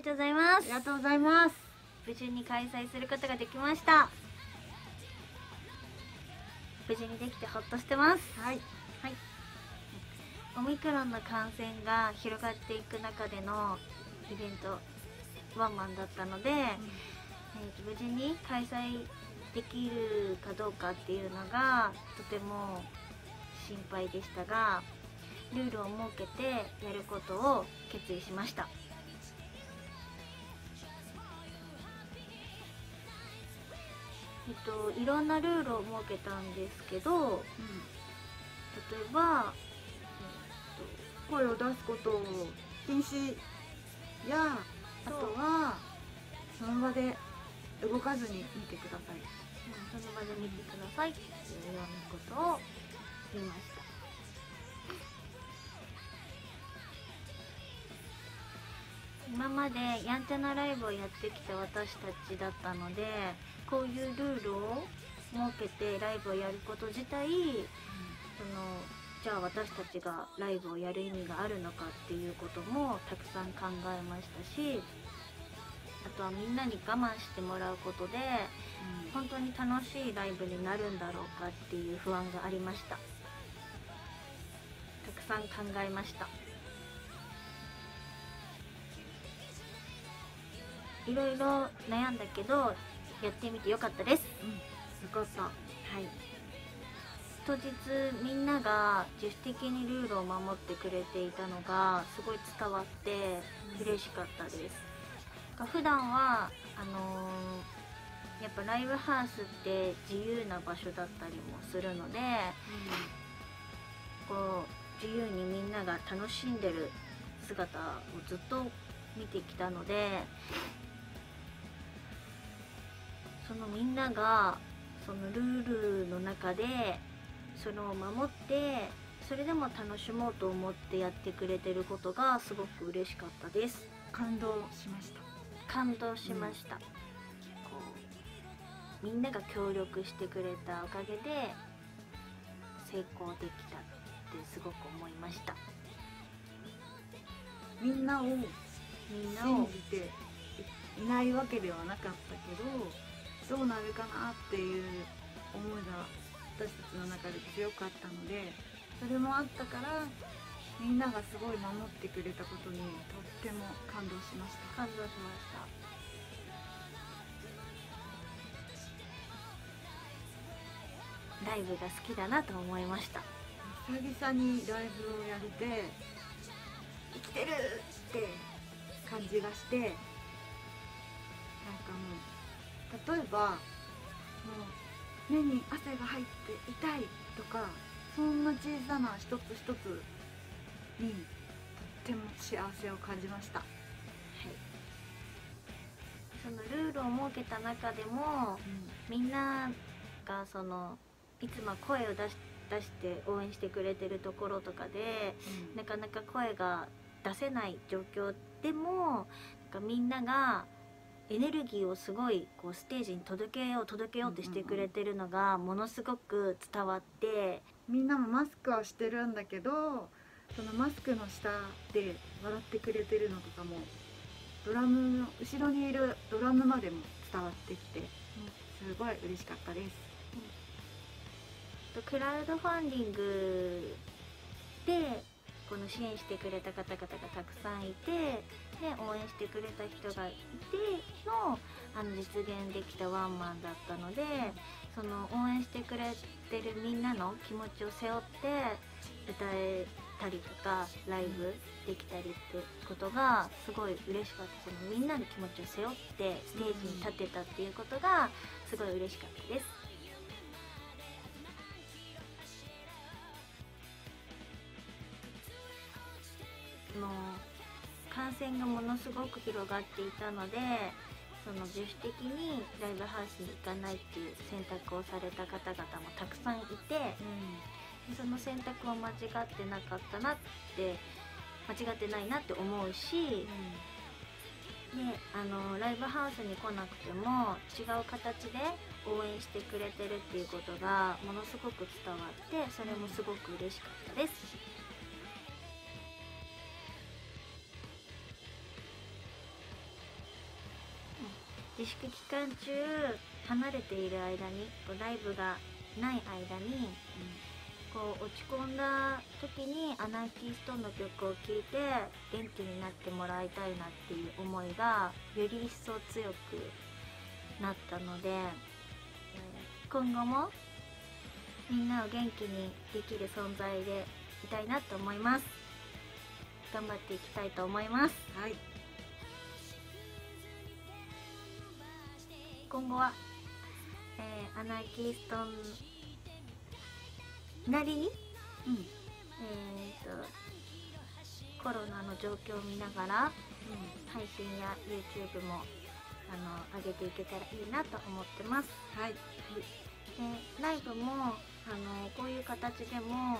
りがとうございます。ありがとうございます。無事に開催することができました。無事にできてほっとしてます。はい。はい。オミクロンの感染が広がっていく中でのイベントワンマンだったので、えーと無事に開催できるかどうかっていうのがとても心配でしたがルールを設けてやることを決意しましたえっといろんなルールを設けたんですけどうん例えば、えっと声を出すことを禁止やあとはその場で動かずに見てください。うんその場で見てくださいっていうようなことを言いました。今までやんちゃなライブをやってきた私たちだったのでこういうルールを設けてライブをやること自体、そのじゃあ私たちがライブをやる意味があるのかっていうこともたくさん考えましたしあとはみんなに我慢してもらうことで本当に楽しいライブになるんだろうかっていう不安がありました。たくさん考えましたいろいろ悩んだけどやってみてよかったです。うん、よかった。はい。当日みんなが自主的にルールを守ってくれていたのがすごい伝わって嬉しかったです、普段はあのーやっぱライブハウスって自由な場所だったりもするのでこう自由にみんなが楽しんでる姿をずっと見てきたのでそのみんながそのルールの中でそれを守ってそれでも楽しもうと思ってやってくれてることがすごく嬉しかったです。感動しました。感動しました、こうみんなが協力してくれたおかげで成功できたってすごく思いました。みんなをみんなを。信じていないわけではなかったけどどうなるかなっていう思いが私たちの中で強かったのでそれもあったからみんながすごい守ってくれたことにとっても感動しました。感動しましたライブが好きだなと思いました。久々にライブをやれて生きてるって感じがしてなんかもう例えば目に汗が入って痛いとかそんな小さな一つ一つにとっても幸せを感じました、そのルールを設けた中でもみんながそのいつも声を出し出して応援してくれてるところとかでなかなか声が出せない状況でもなんかみんながエネルギーをすごいこうステージに届けよう届けようとしてくれてるのがものすごく伝わってみんなもマスクはしてるんだけどそのマスクの下で笑ってくれてるのとかもドラムの後ろにいるドラムまでも伝わってきてすごい嬉しかったです。とクラウドファンディングでこの支援してくれた方々がたくさんいてで応援してくれた人がいてのあの実現できたワンマンだったのでその応援してくれてるみんなの気持ちを背負って歌えたりとかライブできたりってことがすごい嬉しかったそのみんなの気持ちを背負ってステージに立てたっていうことがすごい嬉しかったです。う感染がものすごく広がっていたのでその自主的にライブハウスに行かないっていう選択をされた方々もたくさんいてでその選択は間違ってなかったなって間違ってないなって思うしであのライブハウスに来なくても違う形で応援してくれてるっていうことがものすごく伝わってそれもすごく嬉しかったです。自粛期間中離れている間にこうライブがない間にこう落ち込んだ時にアナーキーストーンの曲を聴いて元気になってもらいたいなっていう思いがより一層強くなったのでえ今後もみんなを元気にできる存在でいたいなと思います。頑張っていきたいと思います。はい。今後は、えーアナーキーストーンなりにうん。えー、とコロナの状況を見ながら配信や YouTube もあの上げていけたらいいなと思ってます。はい。でライブもあのこういう形でも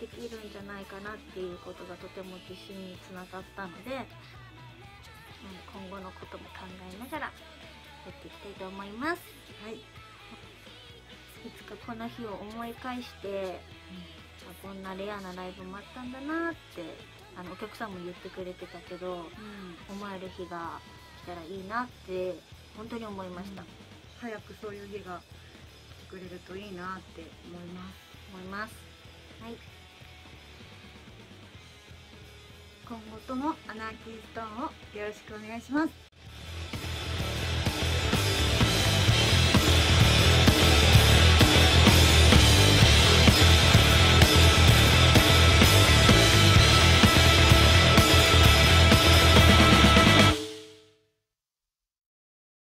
できるんじゃないかなっていうことがとても自信につながったので、うん今後のことも考えながらやっていきたいと思います。はい。いつかこの日を思い返して、あこんなレアなライブもあったんだなってあのお客さんも言ってくれてたけどうん。思える日が来たらいいなって本当に思いました、うん。早くそういう日が来てくれるといいなって思います。思います。はい。今後ともアナーキーストーンをよろしくお願いします